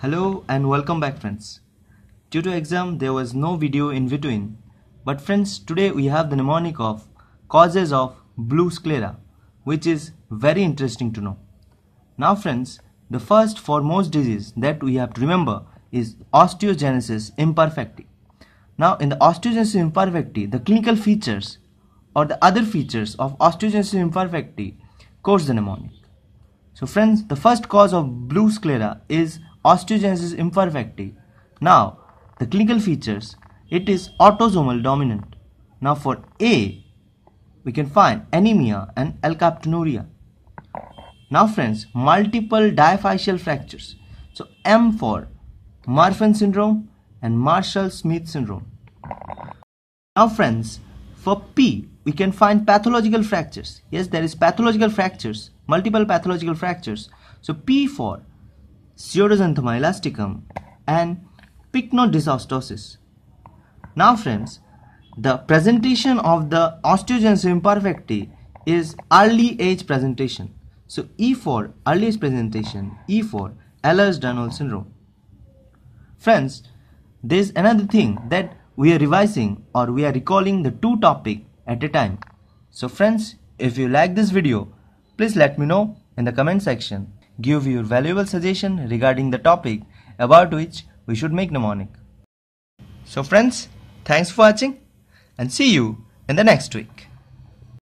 Hello and welcome back friends. Due to exam there was no video in between but friends today we have the mnemonic of causes of blue sclera which is very interesting to know. Now friends the first foremost disease that we have to remember is osteogenesis imperfecti. Now in the osteogenesis imperfecti the clinical features or the other features of osteogenesis imperfecti codes the mnemonic. So friends, the first cause of blue sclera is osteogenesis imperfecti. Now, the clinical features, it is autosomal dominant. Now for A, we can find anemia and alkaptonuria. Now friends, multiple diaphyseal fractures. So M for Marfan syndrome and Marshall-Smith syndrome. Now friends, for P, we can find pathological fractures. Yes, there is pathological fractures multiple pathological fractures. So P for pseudoxanthoma elasticum and pycnodysostosis. Now friends, the presentation of the osteogenesis imperfecti is early age presentation. So E for early age presentation, E for Ehlers-Danlos syndrome. Friends, there is another thing that we are revising or we are recalling the two topic at a time. So friends, if you like this video, Please let me know in the comment section. Give your valuable suggestion regarding the topic about which we should make mnemonic. So friends, thanks for watching and see you in the next week.